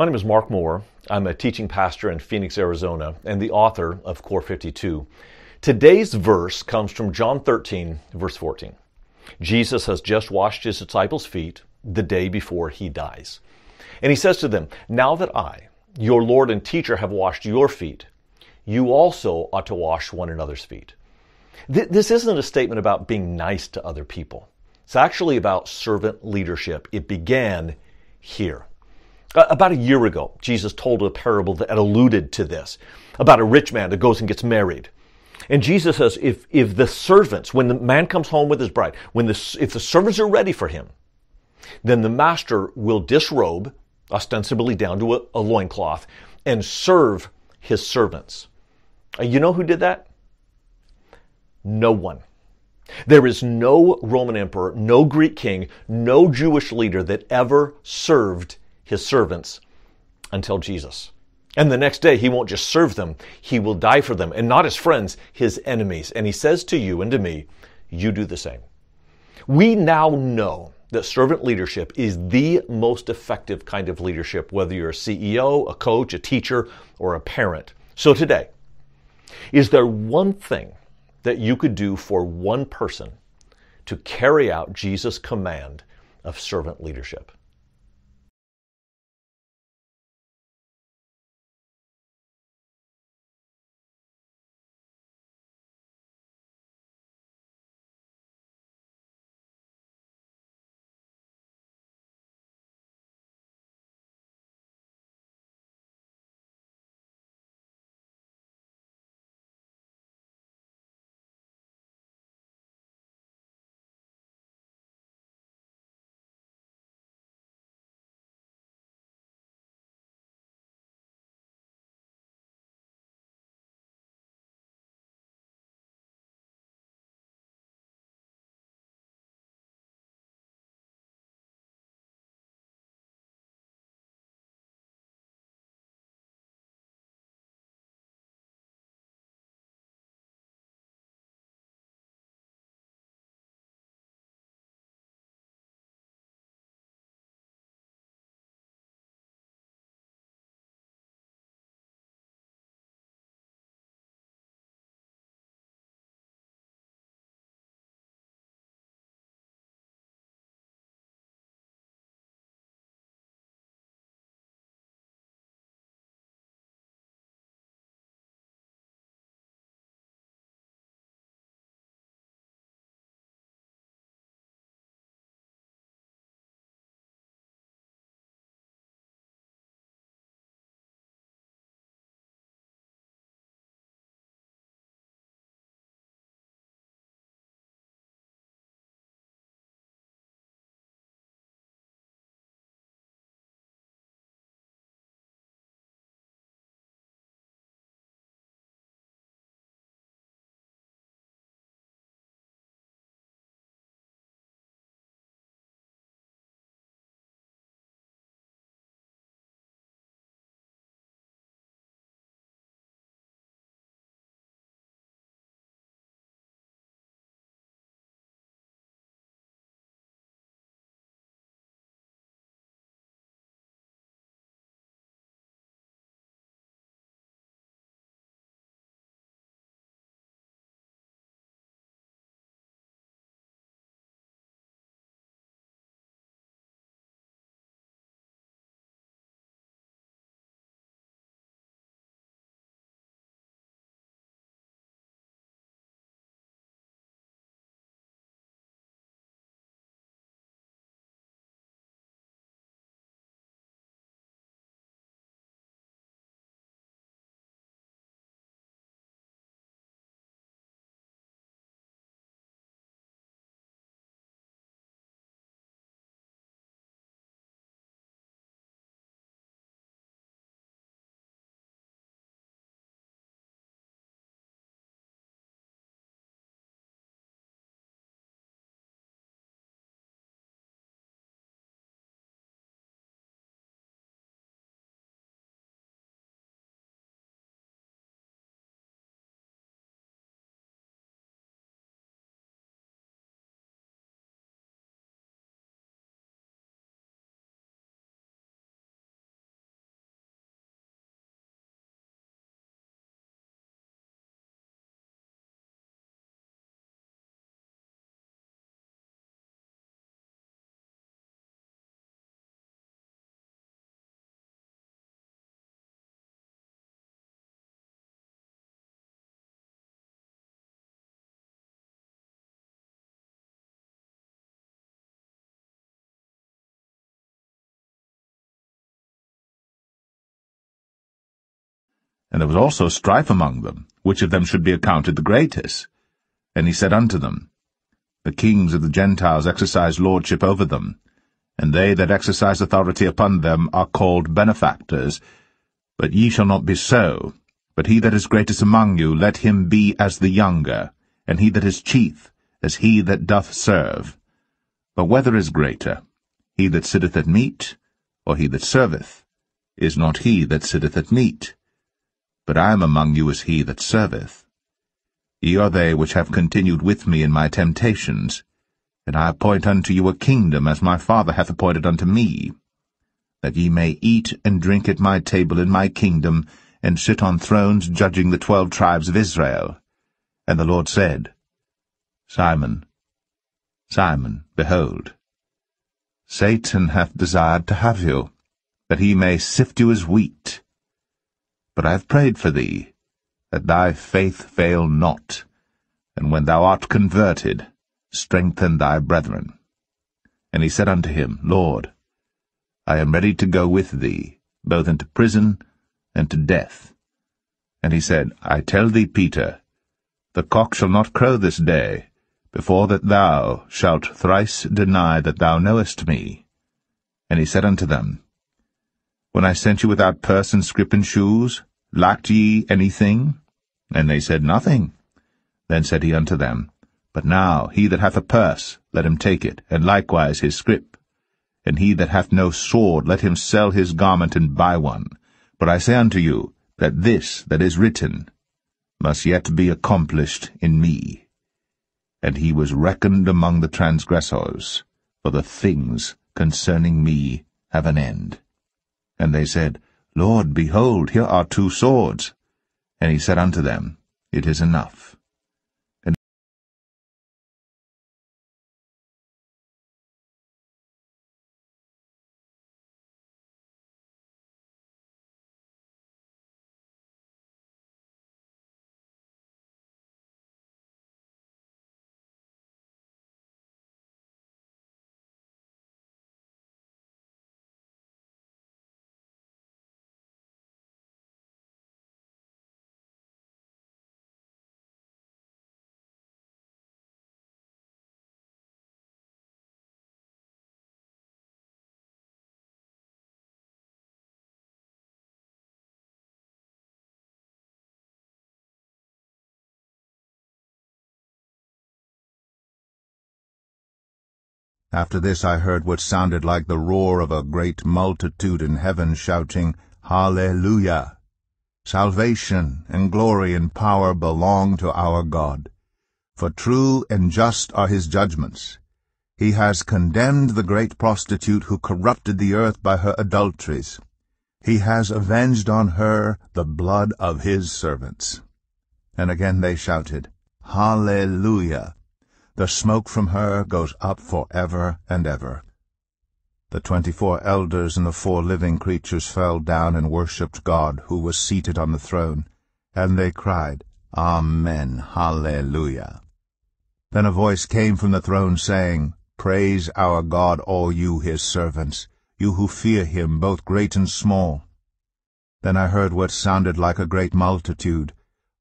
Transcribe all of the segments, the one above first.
My name is Mark Moore. I'm a teaching pastor in Phoenix, Arizona, and the author of Core 52. Today's verse comes from John 13, verse 14. Jesus has just washed his disciples' feet the day before he dies. And he says to them, Now that I, your Lord and teacher, have washed your feet, you also ought to wash one another's feet. This isn't a statement about being nice to other people. It's actually about servant leadership. It began here. About a year ago, Jesus told a parable that alluded to this about a rich man that goes and gets married. And Jesus says, if, if the servants, when the man comes home with his bride, when the, if the servants are ready for him, then the master will disrobe, ostensibly down to a, a loincloth, and serve his servants. Uh, you know who did that? No one. There is no Roman emperor, no Greek king, no Jewish leader that ever served his servants until Jesus. And the next day, he won't just serve them, he will die for them, and not his friends, his enemies. And he says to you and to me, you do the same. We now know that servant leadership is the most effective kind of leadership, whether you're a CEO, a coach, a teacher, or a parent. So today, is there one thing that you could do for one person to carry out Jesus' command of servant leadership? And there was also strife among them, which of them should be accounted the greatest. And he said unto them, The kings of the Gentiles exercise lordship over them, and they that exercise authority upon them are called benefactors. But ye shall not be so, but he that is greatest among you, let him be as the younger, and he that is chief, as he that doth serve. But whether is greater, he that sitteth at meat, or he that serveth? Is not he that sitteth at meat? But I am among you as he that serveth. Ye are they which have continued with me in my temptations, and I appoint unto you a kingdom, as my Father hath appointed unto me, that ye may eat and drink at my table in my kingdom, and sit on thrones judging the twelve tribes of Israel. And the Lord said, Simon, Simon, behold, Satan hath desired to have you, that he may sift you as wheat. But I have prayed for thee, that thy faith fail not, and when thou art converted, strengthen thy brethren. And he said unto him, Lord, I am ready to go with thee, both into prison and to death. And he said, I tell thee, Peter, the cock shall not crow this day, before that thou shalt thrice deny that thou knowest me. And he said unto them, When I sent you without purse and scrip and shoes, lacked ye anything? And they said, Nothing. Then said he unto them, But now he that hath a purse, let him take it, and likewise his scrip. And he that hath no sword, let him sell his garment and buy one. But I say unto you, that this that is written must yet be accomplished in me. And he was reckoned among the transgressors, for the things concerning me have an end. And they said, Lord, behold, here are two swords. And he said unto them, It is enough. After this I heard what sounded like the roar of a great multitude in heaven shouting, Hallelujah! Salvation and glory and power belong to our God. For true and just are his judgments. He has condemned the great prostitute who corrupted the earth by her adulteries. He has avenged on her the blood of his servants. And again they shouted, Hallelujah! The smoke from her goes up for ever and ever. The twenty-four elders and the four living creatures fell down and worshipped God, who was seated on the throne, and they cried, Amen, Hallelujah. Then a voice came from the throne, saying, Praise our God, all you his servants, you who fear him, both great and small. Then I heard what sounded like a great multitude,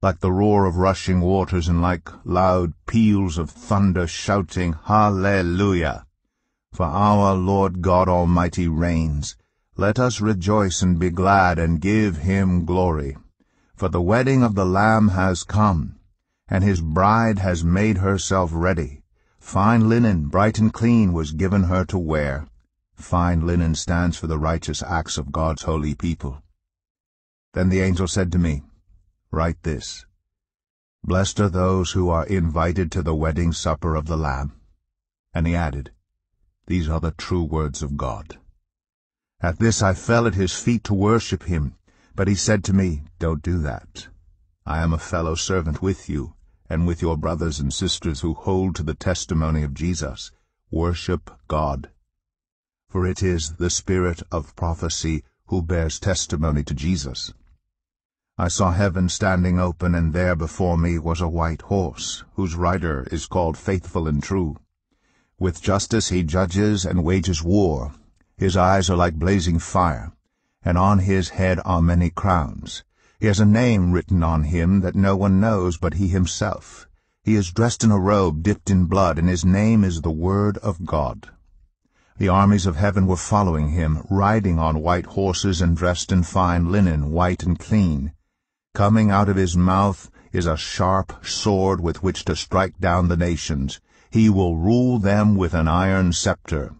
like the roar of rushing waters and like loud peals of thunder shouting, Hallelujah! For our Lord God Almighty reigns. Let us rejoice and be glad and give him glory. For the wedding of the Lamb has come, and his bride has made herself ready. Fine linen, bright and clean, was given her to wear. Fine linen stands for the righteous acts of God's holy people. Then the angel said to me, Write this. Blessed are those who are invited to the wedding supper of the Lamb. And he added, These are the true words of God. At this I fell at his feet to worship him, but he said to me, Don't do that. I am a fellow servant with you, and with your brothers and sisters who hold to the testimony of Jesus. Worship God. For it is the spirit of prophecy who bears testimony to Jesus. I saw heaven standing open, and there before me was a white horse, whose rider is called Faithful and True. With justice he judges and wages war. His eyes are like blazing fire, and on his head are many crowns, He has a name written on him that no one knows but he himself. He is dressed in a robe dipped in blood, and his name is the Word of God. The armies of heaven were following him, riding on white horses and dressed in fine linen, white and clean. Coming out of his mouth is a sharp sword with which to strike down the nations. He will rule them with an iron scepter.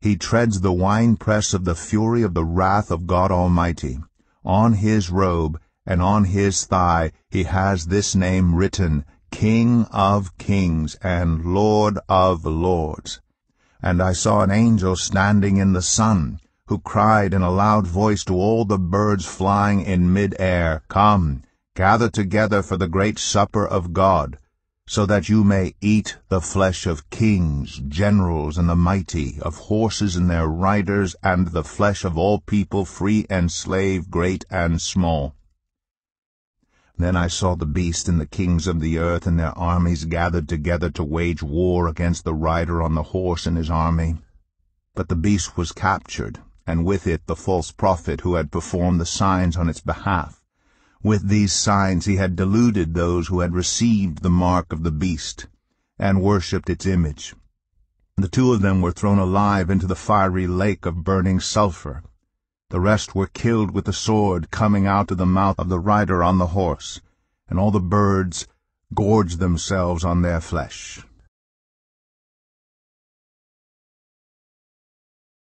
He treads the winepress of the fury of the wrath of God Almighty. On his robe and on his thigh he has this name written, King of kings and Lord of lords. And I saw an angel standing in the sun, who cried in a loud voice to all the birds flying in mid-air, Come, gather together for the great supper of God, so that you may eat the flesh of kings, generals, and the mighty, of horses and their riders, and the flesh of all people, free and slave, great and small. Then I saw the beast and the kings of the earth and their armies gathered together to wage war against the rider on the horse and his army. But the beast was captured, and with it the false prophet who had performed the signs on its behalf. With these signs he had deluded those who had received the mark of the beast and worshipped its image. The two of them were thrown alive into the fiery lake of burning sulphur. The rest were killed with the sword coming out of the mouth of the rider on the horse, and all the birds gorged themselves on their flesh.